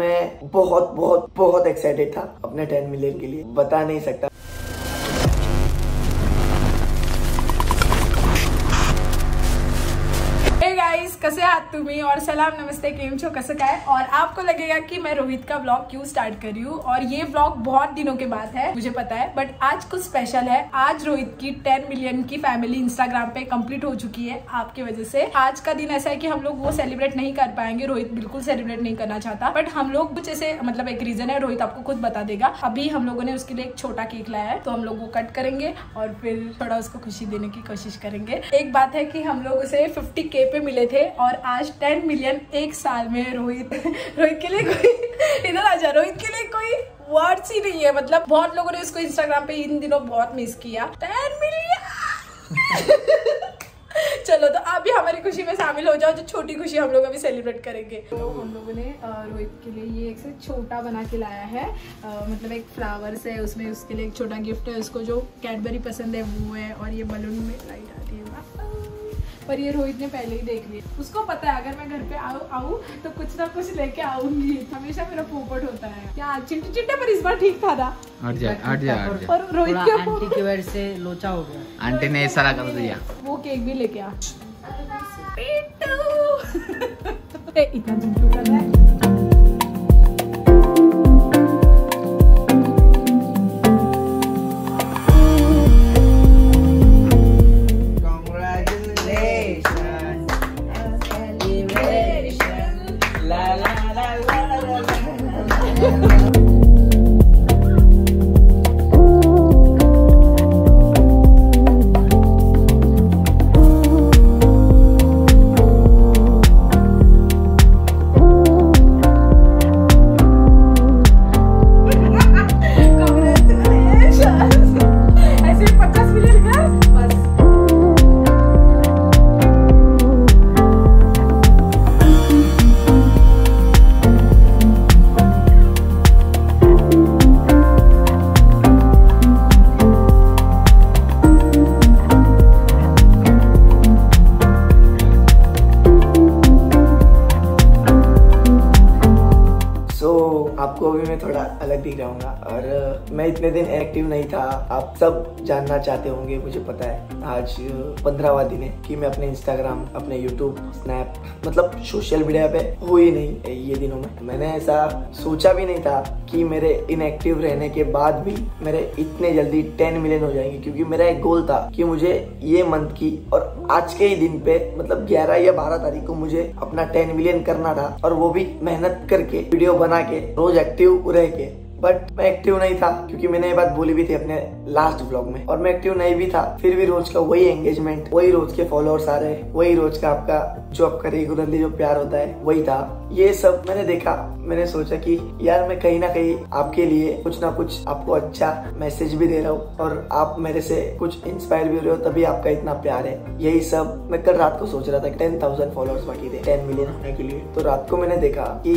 मैं बहुत बहुत बहुत एक्साइटेड था अपने टेन मिलियन के लिए। बता नहीं सकता। आहात तुम्ही और सलाम, नमस्ते, केम छो कसं काय और आपको लगेगा कि मैं रोहित का ब्लॉग क्यों स्टार्ट कर रही हूँ? और ये ब्लॉग बहुत दिनों के बाद है, मुझे पता है बट आज कुछ स्पेशल है। आज रोहित की 10 मिलियन की फैमिली इंस्टाग्राम पे कंप्लीट हो चुकी है, आपकी वजह से। आज का दिन ऐसा है कि हम लोग वो सेलिब्रेट नहीं कर पाएँगे, रोहित बिल्कुल सेलिब्रेट नहीं करना चाहता। बट हम लोग कुछ ऐसे मतलब एक रीजन है, रोहित आपको खुद बता देगा। अभी हम लोगों ने उसके लिए एक छोटा केक लाया है तो हम लोग वो कट करेंगे और फिर थोड़ा उसको खुशी देने की कोशिश करेंगे। एक बात है कि हम लोग उसे फिफ्टी पे मिले थे और आज टेन मिलियन एक साल में रोहित रोहित के लिए कोई, इधर आ जा, रोहित के लिए कोई वर्ड्स ही नहीं है। मतलब बहुत लोगों ने उसको इंस्टाग्राम पे इन दिनों बहुत मिस किया। Ten million! चलो तो आप भी हमारी खुशी में शामिल हो जाओ, जो छोटी खुशी हम लोग अभी सेलिब्रेट करेंगे। तो हम लोगों ने रोहित के लिए ये एक से छोटा बना के लाया है। मतलब एक फ्लावर्स है, उसमें उसके लिए एक छोटा गिफ्ट है, उसको जो कैडबरी पसंद है, वो है, और ये बलून में लाइट आ रही है। पर ये रोहित ने पहले ही देख लिया। उसको पता है अगर मैं घर पे आऊँ आऊँ तो कुछ ना कुछ लेके आऊँगी। हमेशा मेरा पोपट होता है। क्या चिंटू चिंटे पर इस बार ठीक था ना? हट जा हट जा हट जा। और रोहित के वजह से लोचा हो गया। आंटी ने ऐसा लगा दिया। वो केक भी लेके आ। इतना कर रहा है? अलग और मैं इतने दिन एक्टिव नहीं था। आप सब जानना चाहते होंगे, मुझे पता है। आज पंद्रहवा दिन है कि मैं अपने इंस्टाग्राम अपने यूट्यूब स्नैप मतलब सोशल मीडिया पे हो ही नहीं ये दिनों में। मैंने ऐसा सोचा भी नहीं था कि मेरे इनएक्टिव रहने के बाद भी मेरे इतने जल्दी टेन मिलियन हो जाएँगे, क्योंकि मेरा एक गोल था कि मुझे ये मंथ की और आज के ही दिन पे मतलब 11 या 12 तारीख को मुझे अपना 10 मिलियन करना था। और वो भी मेहनत करके वीडियो बना के, रोज एक्टिव रह के। बट मैं एक्टिव नहीं था, क्योंकि मैंने ये बात बोली भी थी अपने लास्ट ब्लॉग में। और मैं एक्टिव नहीं भी था, फिर भी रोज का वही एंगेजमेंट वही रोज के फॉलोअर्स आ रहे वही रोज का आपका जो आपका रेगुलरली जो प्यार होता है, वही था। ये सब मैंने देखा, मैंने सोचा कि यार मैं कहीं ना कहीं आपके लिए कुछ ना कुछ आपको अच्छा मैसेज भी दे रहा हूँ, और आप मेरे से कुछ इंस्पायर भी हो रहे हो, तभी आपका इतना प्यार है। यही सब मैं कल रात को सोच रहा था टेन थाउज़ेंड फॉलोअर्स बाकी थे टेन मिलियन होने के लिए। तो रात को मैंने देखा कि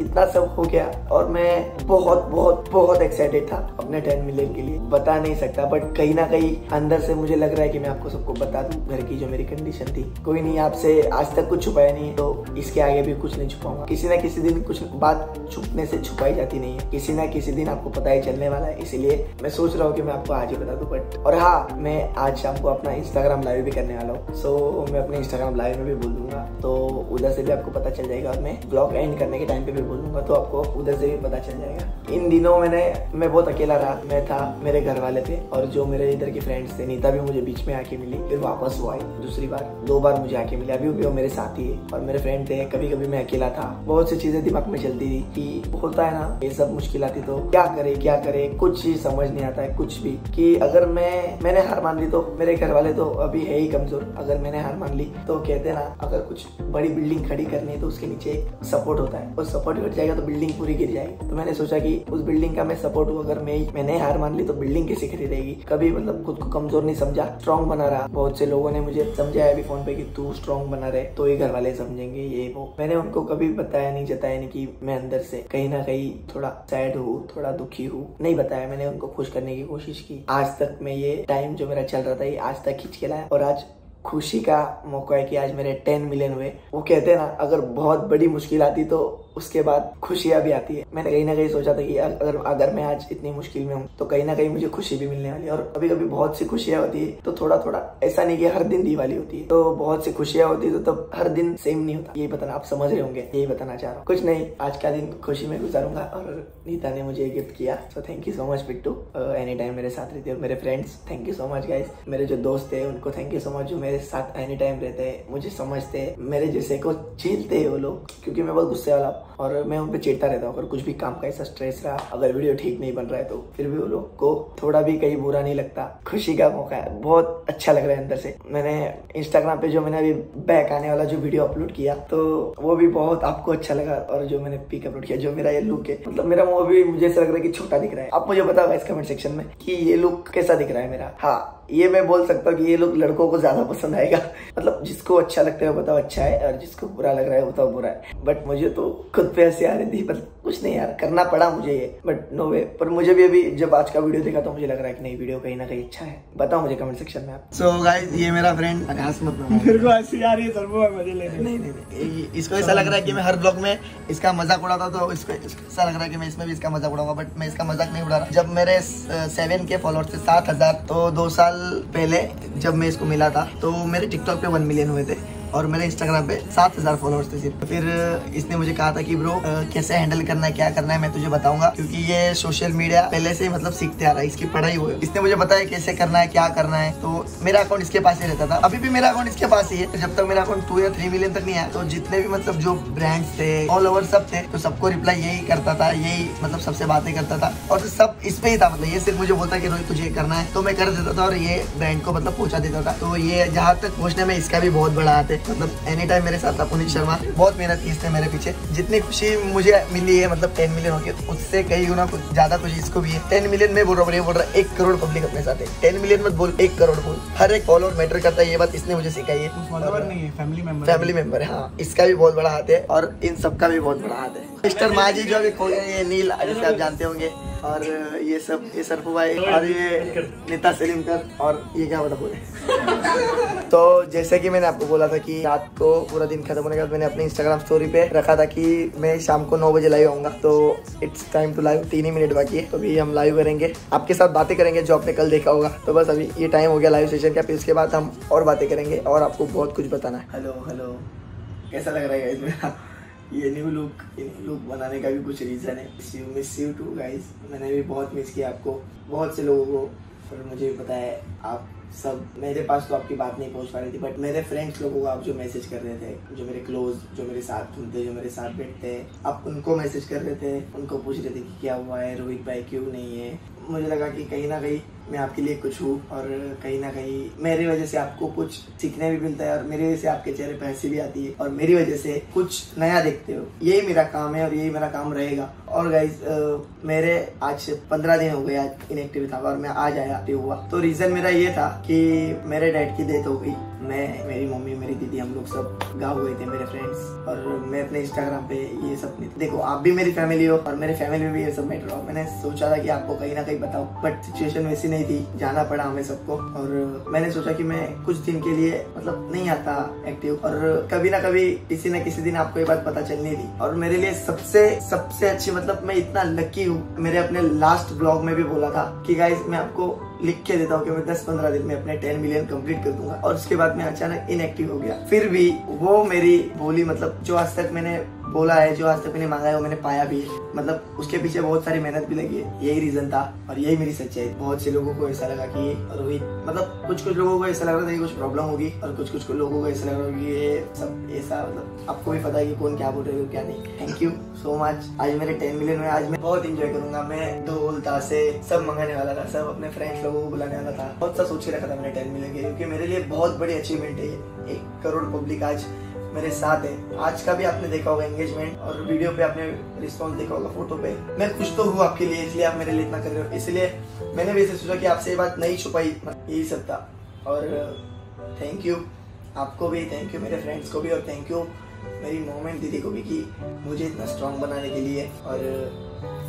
इतना सब हो गया, और मैं बहुत बहुत बहुत बहुत एक्साइटेड था अपने टेन मिलियन के लिए। बता नहीं सकता बट कहीं ना कहीं अंदर से मुझे लग रहा है कि मैं आपको सबको बता दूँ, घर की जो मेरी कंडीशन थी। कोई नहीं, आपसे आज तक कुछ छुपाया नहीं तो इसके आगे भी कुछ नहीं छुपाऊँगा। किसी ना किसी दिन कुछ बात छुपने से छुपाई जाती नहीं है। किसी ना किसी दिन आपको पता ही चलने वाला है, इसीलिए मैं सोच रहा हूँ कि मैं आपको आज ही बता दूँ बट और हाँ मैं आज शाम को अपना इंस्टाग्राम लाइव भी करने वाला हूँ। सो मैं अपने इंस्टाग्राम लाइव में भी बोल दूँगा तो उधर से भी आपको पता चल जाएगा मैं ब्लॉग एंड करने के टाइम पे भी बोल दूँगा तो आपको उधर से भी पता चल जाएगा। इन दिनों मैंने, मैं बहुत अकेला रहा, मैं था, मेरे घर वाले थे और जो मेरे इधर के फ्रेंड्स थे नीता भी मुझे बीच में आके मिली, फिर वापस वो आई दूसरी बार, दो बार मुझे आके मिली। अभी भी वो मेरे साथ ही है और मेरे फ्रेंड थे कभी कभी मैं अकेला था। बहुत सी चीज़ें दिमाग में चलती थी कि होता है ना, ये सब मुश्किल आती तो क्या करे क्या करे, कुछ चीज़ समझ नहीं आता है, कुछ भी। कि अगर मैं, मैंने हार मान ली तो मेरे घर वाले तो अभी है ही कमज़ोर। अगर मैंने हार मान ली तो कहते ना, अगर कुछ बड़ी बिल्डिंग खड़ी करनी है तो उसके नीचे एक सपोर्ट होता है। और सपोर्ट घट जाएगा तो बिल्डिंग पूरी गिर जाएगी। तो मैंने सोचा कि उस बिल्डिंग का मैं सपोर्ट हूँ। अगर मैं मैंने हार मान ली तो बिल्डिंग कैसे खड़ी रहेगी? कभी मतलब खुद को कमज़ोर नहीं समझा स्ट्रॉन्ग बना रहा। बहुत से लोगों ने मुझे समझाया भी फ़ोन पे कि तू स्ट्रॉन्ग बना रहे तो ही घर वाले समझेंगे, ये वो। मैंने उनको कभी बताया नहीं, जताया नहीं कि मैं अंदर से कहीं ना कहीं थोड़ा सैड हूँ, थोड़ा दुखी हूँ। नहीं बताया मैंने उनको खुश करने की कोशिश की। आज तक मैं ये टाइम जो मेरा चल रहा था, ये आज तक खींच के लाया। और आज खुशी का मौका है कि आज मेरे टेन मिलियन हुए। वो कहते हैं ना, अगर बहुत बड़ी मुश्किल आती तो उसके बाद खुशियाँ भी आती है। मैंने कहीं ना कहीं सोचा था कि अगर अगर मैं आज इतनी मुश्किल में हूँ तो कहीं ना कहीं मुझे खुशी भी मिलने वाली है। और कभी कभी बहुत सी खुशियाँ होती है तो थोड़ा थोड़ा ऐसा नहीं कि हर दिन दिवाली होती है। तो बहुत सी खुशियाँ होती है तो तब हर दिन सेम नहीं होता। यही बताना, आप समझ रहे होंगे, यही बताना चाह रहा हूँ। कुछ नहीं, आज का दिन खुशी में गुजारूँगा। और नीता ने मुझे गिफ्ट किया so thank you so much Pittu any time मेरे साथ रहते और मेरे friends thank you so much guys मेरे जो दोस्त है, उनको थैंक यू सो मच जो मेरे साथ एनी टाइम रहते हैं, मुझे समझते हैं। मेरे जैसे को झेलते हैं वो लोग, क्योंकि मैं बहुत गुस्से वाला और मैं उन पर चिड़ता रहता हूँ, अगर कुछ भी काम का ऐसा स्ट्रेस रहा, अगर वीडियो ठीक नहीं बन रहा है तो फिर भी वो लोग को थोड़ा भी कहीं बुरा नहीं लगता। खुशी का मौका है, बहुत अच्छा लग रहा है अंदर से। मैंने इंस्टाग्राम पे जो मैंने अभी बैक आने वाला जो वीडियो अपलोड किया तो वो भी बहुत आपको अच्छा लगा, और जो मैंने पिक अपलोड किया, जो मेरा ये लुक है। मतलब मेरा वो भी मुझे ऐसा लग रहा है कि छोटा दिख रहा है। आप मुझे बताओ इस कमेंट सेक्शन में कि ये लुक कैसा दिख रहा है मेरा? हाँ ये मैं बोल सकता हूँ कि ये लोग लड़कों को ज़्यादा पसंद आएगा। मतलब जिसको अच्छा लगता है वो बताओ अच्छा है और जिसको बुरा लग रहा है वो बताओ बुरा है। बट मुझे तो खुद पे हँसी आ रही थी मतलब कुछ नहीं यार करना पड़ा मुझे ये। बट नो वे पर मुझे भी अभी जब आज का वीडियो देखा तो मुझे लग रहा है कि नहीं वीडियो कहीं ना कहीं अच्छा है। बताओ मुझे कमेंट सेक्शन में आप। सो गाइस ये मेरा फ्रेंड हंस मत मेरे को हँसी आ रही है सर वो मज़े ले नहीं नहीं नहीं। इसको ऐसा लग रहा है कि मैं हर ब्लॉग में इसका मज़ाक उड़ाता तो इसको ऐसा लग रहा है कि मैं इसमें भी इसका मज़ाक उड़ाऊँगा बट मैं इसका मज़ाक नहीं उड़ा रहा। जब मेरे सेवन के फॉलोअर्स थे सात हज़ार तो दो साल पहले जब मैं इसको मिला था तो मेरे टिकटॉक पे वन मिलियन हुए थे। और मेरे इंस्टाग्राम पे सात हज़ार फॉलोअर्स थे सिर्फ़। फिर इसने मुझे कहा था कि, ब्रो कैसे हैंडल करना है, क्या करना है, मैं तुझे बताऊँगा। क्योंकि ये सोशल मीडिया पहले से मतलब सीखते आ रहा है, इसकी पढ़ाई हुई इसने मुझे बताया कैसे करना है, क्या करना है। तो मेरा अकाउंट इसके पास ही रहता था। अभी भी मेरा अकाउंट इसके पास ही है। जब तक मेरा अकाउंट टू या थ्री मिलियन तक नहीं आया तो जितने भी मतलब जो ब्रांड्स थे ऑल ओवर सब थे तो सबको रिप्लाई यही करता था, यही मतलब सबसे बातें करता था। और सब इस पे ही था मतलब ये सिर्फ़ मुझे बोलता कि, रोहित, तुझे करना है। तो मैं कर देता था और ये ब्रांड को मतलब पहुँचा देता था। तो ये जहाँ तक पहुँचने में इसका भी बहुत बड़ा हाथ है। मतलब एनी टाइम मेरे साथ था पुनीत शर्मा बहुत मेहनत की इसने मेरे पीछे। जितनी खुशी मुझे मिली है मतलब टेन मिलियन होगी उससे कई गुना कुछ ज़्यादा खुशी इसको भी है। टेन मिलियन में बोल रहा हूँ बोल रहा एक करोड़ पब्लिक अपने साथ है। टेन मिलियन मत बोल एक करोड़ बोल। हर एक फॉलोअर मैटर करता है ये बात इसने मुझे सिखाई है। फैमिली मेंबर फैमिली मेंबर है। हाँ। इसका भी बहुत बड़ा हाथ है और इन सबका भी बहुत बड़ा हाथ है। मिस्टर माजी जो अभी खो गए नील जैसे आप जानते होंगे। और ये सब, ये सरफू भाई, और ये नेता सलीमकर और ये क्या बता तो जैसे कि मैंने आपको बोला था कि रात को पूरा दिन खत्म होने के बाद मैंने अपने इंस्टाग्राम स्टोरी पे रखा था कि मैं शाम को नौ बजे लाइव आऊँगा। तो इट्स टाइम टू लाइव तीन ही मिनट बाकी है। तो अभी हम लाइव करेंगे। आपके साथ बातें करेंगे जो आपने कल देखा होगा। तो बस अभी ये टाइम हो गया लाइव सेशन का। फिर उसके बाद हम और बातें करेंगे और आपको बहुत कुछ बताना है। हेलो हेलो कैसा लग रहा है मेरा? ये न्यू लुक न्यू लुक बनाने का भी कुछ रीज़न है। You miss you too guys मैंने भी बहुत मिस किया आपको। बहुत से लोगों को, पर मुझे भी पता है, आप सब, मेरे पास तो आपकी बात नहीं पहुँच पा रही थी बट मेरे फ्रेंड्स लोगों को आप जो मैसेज कर रहे थे, जो मेरे क्लोज जो मेरे साथ घूमते, जो मेरे साथ बैठते, आप उनको मैसेज कर रहे थे, उनको पूछ रहे थे कि क्या हुआ है, रोहित भाई क्यों नहीं है? मुझे लगा कि कहीं ना कहीं मैं आपके लिए कुछ हूँ और कहीं ना कहीं मेरी वजह से आपको कुछ सीखने भी मिलता है और मेरी वजह से आपके चेहरे पर हँसी भी आती है और मेरी वजह से कुछ नया देखते हो। यही मेरा काम है और यही मेरा काम रहेगा। और गाइज़ मेरे आज पंद्रह दिन हो गए आज इनएक्टिव था और मैं आज आया एक्टिव हुआ। तो रीजन मेरा ये था कि मेरे डैड की डेथ हो गई। मैं, मेरी मम्मी, मेरी दीदी हम लोग सब गाँव गए थे मेरे फ्रेंड्स और मैं अपने इंस्टाग्राम पे ये सब देखो, आप भी मेरी फैमिली हो और मेरे फैमिली में भी ये सब मैटर हो मैंने सोचा था कि आपको कहीं ना कहीं बताओ बट सिचुएशन वैसी नहीं थी। जाना पड़ा हमें सबको। और मैंने सोचा कि मैं कुछ दिन के लिए मतलब नहीं आता एक्टिव और कभी ना कभी किसी न किसी दिन आपको ये बात पता चलनी थी। और मेरे लिए सबसे सबसे अच्छी मतलब मैं इतना लकी हूँ। मेरे अपने लास्ट ब्लॉग में भी बोला था कि गाइज़ मैं आपको लिख के देता हूँ कि मैं 10-15 दिन में अपने 10 मिलियन कंप्लीट कर दूँगा। और उसके बाद मैं अचानक इनएक्टिव हो गया। फिर भी वो मेरी बोली मतलब जो आज तक मैंने बोला है, जो आज तक मैंने मांगा है, वो मैंने पाया भी है। मतलब उसके पीछे बहुत सारी मेहनत भी लगी है। यही रीजन था, और यही मेरी सच्चाई बहुत से लोगों को ऐसा लगा कि रोहित मतलब कुछ कुछ लोगों को ऐसा लग रहा था कि कुछ प्रॉब्लम होगी, और कुछ कुछ लोगों को ऐसा लग रहा कि ये सब ऐसा मतलब आपको भी पता है कि कौन क्या बोल रहे हो, क्या नहीं। थैंक यू सो मच आज मेरे टेन मिलियन में, आज मैं बहुत इंजॉय करूँगा। मैं ढोल तासे सब मंगाने वाला था, सब अपने फ्रेंड्स लोगों को बुलाने वाला था। बहुत सा सोच के रखा था मैंने टेन मिलियन के, क्योंकि मेरे लिए बहुत बड़ी अचीवमेंट है एक करोड़ पब्लिक आज मेरे साथ है। आज का भी आपने देखा होगा एंगेजमेंट और वीडियो पे आपने रिस्पॉन्स देखा होगा फ़ोटो पे। मैं खुश तो हूँ आपके लिए, इसलिए आप मेरे लिए इतना कर रहे हो। इसलिए मैंने ऐसे सोचा कि आपसे ये बात नहीं छुपाई यही सब था। और थैंक यू आपको भी थैंक यू मेरे फ्रेंड्स को भी और थैंक यू मेरी मोमेंट दीदी को भी कि मुझे इतना स्ट्रांग बनाने के लिए और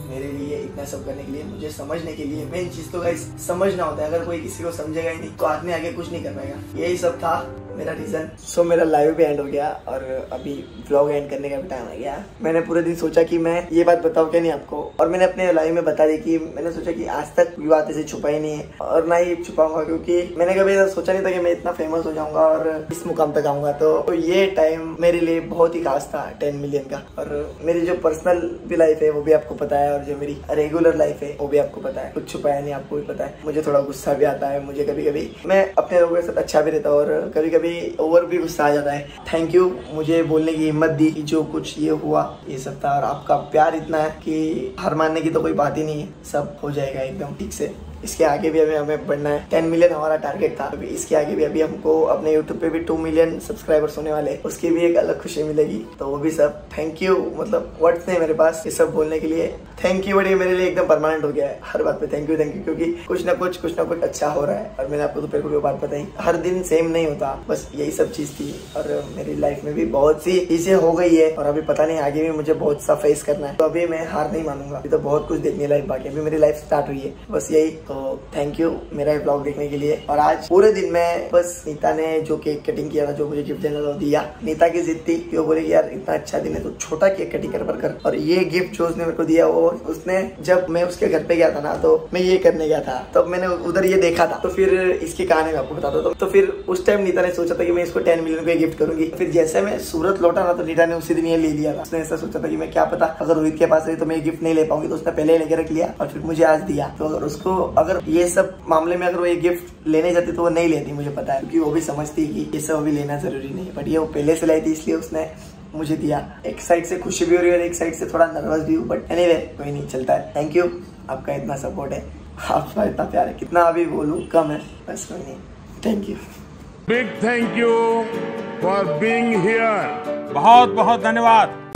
मेरे लिए इतना सब करने के लिए, मुझे समझने के लिए। मेन चीज़ तो गाइस समझना होता है। अगर कोई किसी को समझेगा ही नहीं तो आदमी आगे कुछ नहीं कर पाएगा। यही सब था। मेरा रीजन सो so, मेरा लाइव भी एंड हो गया और अभी ब्लॉग एंड करने का भी टाइम आ गया. मैंने पूरे दिन सोचा कि मैं ये बात बताऊँ क्या नहीं आपको? और मैंने अपने लाइव में बता दी कि मैंने सोचा कि आज तक ये बात ऐसे छुपाई नहीं है और ना ही छुपाऊँगा क्योंकि मैंने कभी ऐसा सोचा नहीं था कि मैं इतना फ़ेमस हो जाऊँगा और इस मुकाम तक आऊँगा। तो, तो ये टाइम मेरे लिए बहुत ही खास था टेन मिलियन का। और मेरी जो पर्सनल भी लाइफ है वो भी आपको पता है और जो मेरी रेगुलर लाइफ है वो भी आपको पता है। कुछ छुपाया नहीं आपको भी पता है। मुझे थोड़ा गुस्सा भी आता है। मुझे कभी कभी मैं अपने लोगों के साथ अच्छा भी रहता हूँ और कभी कभी ओवर भी गुस्सा आ जाता है। थैंक यू मुझे बोलने की हिम्मत दी कि जो कुछ ये हुआ, ये सब था। और आपका प्यार इतना है कि हार मानने की तो कोई बात ही नहीं है, सब हो जाएगा एकदम ठीक से। इसके आगे भी अभी हमें बढ़ना है। टेन मिलियन हमारा टारगेट था। अभी इसके आगे भी अभी हमको अपने यूट्यूब पे भी टू मिलियन सब्सक्राइबर्स होने वाले उसकी भी एक अलग खुशी मिलेगी। तो वो भी सब थैंक यू मतलब वर्ड्स नहीं मेरे पास। ये सब बोलने के लिए थैंक यू बड़ी मेरे लिए एकदम परमानेंट हो गया है। हर बात पे थैंक यू थैंक यू क्योंकि कुछ ना कुछ कुछ ना कुछ अच्छा हो रहा है। और मैंने आपको दोपहर को बात बताई। हर दिन सेम नहीं होता। बस यही सब चीज़ थी। और मेरी लाइफ में भी बहुत सी चीज़ें हो गई है। और अभी पता नहीं आगे भी मुझे बहुत सा फेस करना है। तो अभी मैं हार नहीं मानूँगा। अभी तो बहुत कुछ देखने लाइफ बाकी अभी मेरी लाइफ स्टार्ट हुई है। बस यही तो थैंक यू मेरा ब्लॉग देखने के लिए। और आज पूरे दिन में बस नीता ने जो केक कटिंग किया था जो मुझे गिफ्ट देना था दिया। नीता की जिद थी वो बोले यार इतना अच्छा दिन है तो छोटा केक कटिंग कर पर कर। और ये गिफ्ट जो उसने मेरे को दिया वो उसने जब मैं उसके घर पे गया था ना तो मैं ये करने गया था। तब तो मैंने उधर ये देखा था। तो फिर इसकी कहानी मैं आपको बताता तो, तो फिर उस टाइम नीता ने सोचा था कि मैं इसको टेन मिलियन को गिफ्ट करूँगी। फिर जैसे मैं सूरत लौटा ना तो नीता ने उसी दिन ये ले लिया था। उसने ऐसा सोचा था कि मैं क्या पता अगर रोहित के पास रही तो मैं गिफ्ट नहीं ले पाऊँगी तो उसने पहले लेके रख लिया और फिर मुझे आज दिया। तो अगर उसको अगर ये सब मामले में अगर वो ये गिफ्ट लेने जाती तो वो नहीं लेती, मुझे पता है। क्योंकि वो भी समझती कि ये सब अभी लेना ज़रूरी नहीं है। बट ये वो पहले से लाई थी, इसलिए उसने मुझे दिया। एक साइड से खुशी भी हो रही है और एक साइड से थोड़ा नर्वस भी हूँ। बट एनीवे कोई नहीं, चलता है। थैंक यू आपका इतना सपोर्ट है। आपका इतना प्यार है। कितना अभी बोलूँ, कम है। बस कोई नहीं। Thank you big thank you for being here बहुत बहुत धन्यवाद।